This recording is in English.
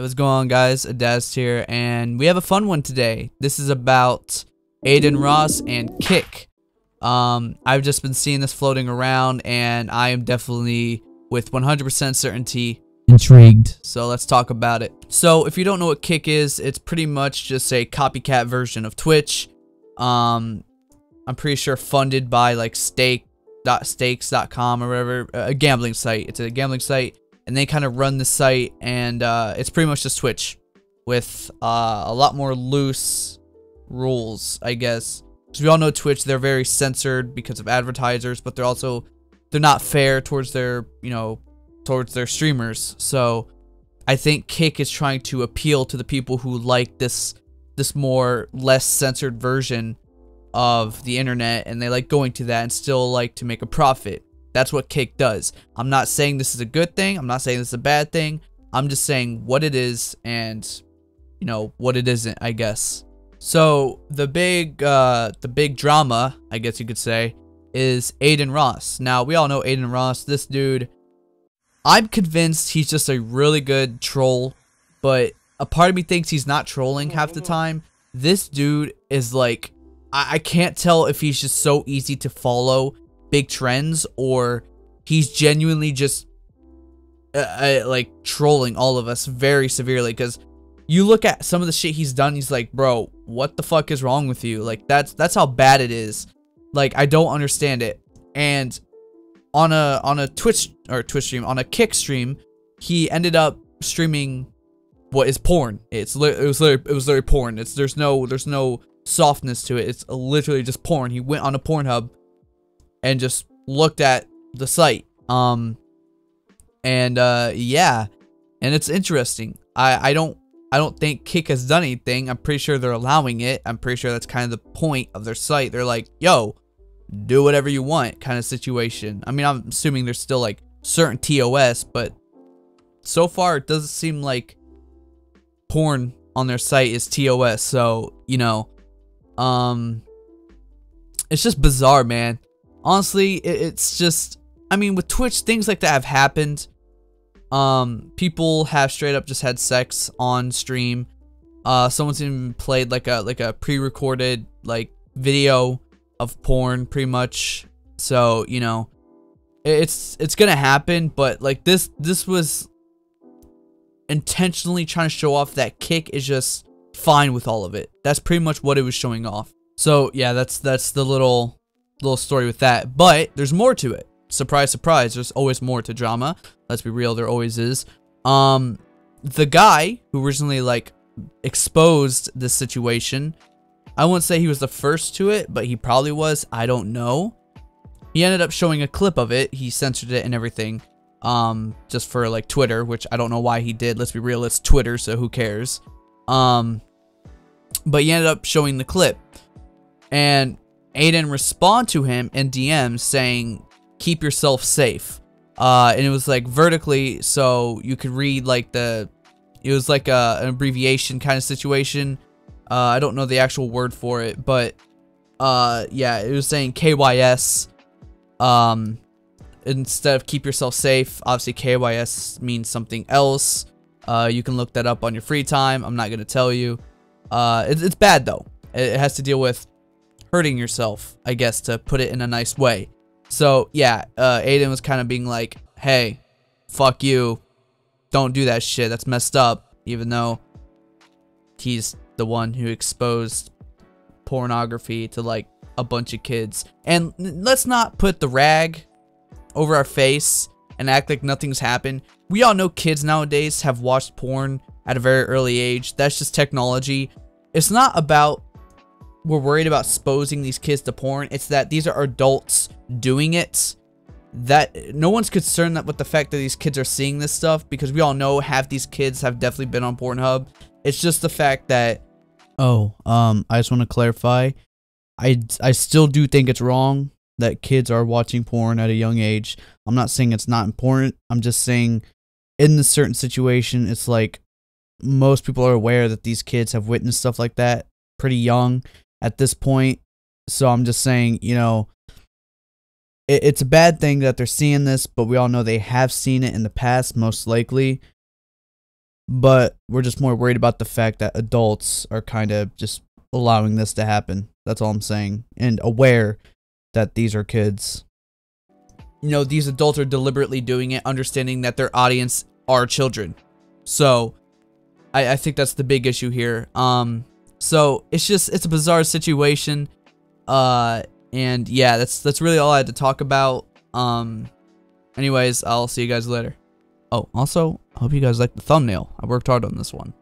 Hey, what's going on, guys? Adast here, and we have a fun one today. This is about Adin Ross and Kick. Um, I've just been seeing this floating around, and I am definitely, with 100% certainty, intrigued. So let's talk about it. So if you don't know what Kick is, it's pretty much just a copycat version of Twitch. Um, I'm pretty sure funded by like stake.stakes.com or whatever, a gambling site. It's a gambling site and they kind of run the site and uh, it's pretty much just Twitch with uh, a lot more loose rules, I guess. Because we all know Twitch, they're very censored because of advertisers, but they're also they're not fair towards their you know towards their streamers. So I think Kick is trying to appeal to the people who like this this more less censored version of the internet and they like going to that and still like to make a profit. That's what Kick does. I'm not saying this is a good thing. I'm not saying this is a bad thing. I'm just saying what it is and, you know, what it isn't, I guess. So the big, uh, the big drama, I guess you could say, is Adin Ross. Now, we all know Adin Ross. This dude, I'm convinced he's just a really good troll, but a part of me thinks he's not trolling half the time. This dude is like, I, I can't tell if he's just so easy to follow big trends or he's genuinely just uh, uh, like trolling all of us very severely because you look at some of the shit he's done he's like bro what the fuck is wrong with you? Like that's that's how bad it is. Like i don't understand it. And on a on a twitch or twitch stream on a kick stream he ended up streaming what is porn. It's it was literally it was literally porn. It's there's no there's no softness to it. It's literally just porn. He went on a pornhub and just looked at the site. Um, and uh, yeah, and it's interesting. I I don't I don't think Kick has done anything. I'm pretty sure they're allowing it. I'm pretty sure that's kind of the point of their site. They're like, yo, do whatever you want kind of situation. I mean, I'm assuming there's still like certain TOS, but so far it doesn't seem like porn on their site is TOS. So, you know, um, it's just bizarre, man honestly, it's just, I mean, with Twitch, things like that have happened. Um, people have straight up just had sex on stream. Uh, someone's even played like a like a pre-recorded like video of porn, pretty much. So you know, it's it's gonna happen. But like this, this was intentionally trying to show off that Kick is just fine with all of it. That's pretty much what it was showing off. So yeah, that's that's the little little story with that. But there's more to it. Surprise, surprise. There's always more to drama. Let's be real, there always is. Um, the guy who originally like exposed this situation, I won't say he was the first to it, but he probably was. I don't know. He ended up showing a clip of it. He censored it and everything. Um, just for like Twitter, which I don't know why he did. Let's be real, it's Twitter, so who cares? Um, but he ended up showing the clip. And Adin respond to him in DMs saying, keep yourself safe. Uh, and it was like vertically, so you could read like the, it was like a, an abbreviation kind of situation. Uh, I don't know the actual word for it, but uh, yeah, it was saying KYS. Um, instead of keep yourself safe, obviously KYS means something else. Uh, you can look that up on your free time. I'm not gonna tell you. Uh, it, it's bad though. It, it has to deal with hurting yourself, I guess, to put it in a nice way. So, yeah, uh, Adin was kind of being like, hey, fuck you. Don't do that shit. That's messed up. Even though he's the one who exposed pornography to, like, a bunch of kids. And let's not put the rag over our face and act like nothing's happened. We all know kids nowadays have watched porn at a very early age. That's just technology. It's not about we're worried about exposing these kids to porn. It's that these are adults doing it. That no one's concerned that with the fact that these kids are seeing this stuff because we all know half these kids have definitely been on Pornhub. It's just the fact that oh, um, I just want to clarify. I I still do think it's wrong that kids are watching porn at a young age. I'm not saying it's not important. I'm just saying in this certain situation, it's like most people are aware that these kids have witnessed stuff like that pretty young at this point. So I'm just saying, you know, it, it's a bad thing that they're seeing this, but we all know they have seen it in the past, most likely. but we're just more worried about the fact that adults are kind of just allowing this to happen. That's all I'm saying. And aware that these are kids. You know, these adults are deliberately doing it, understanding that their audience are children. So, I, I think that's the big issue here. Um, so it's just it's a bizarre situation. Uh, and yeah, that's that's really all I had to talk about. Um, anyways, I'll see you guys later. Oh, also, I hope you guys like the thumbnail. I worked hard on this one.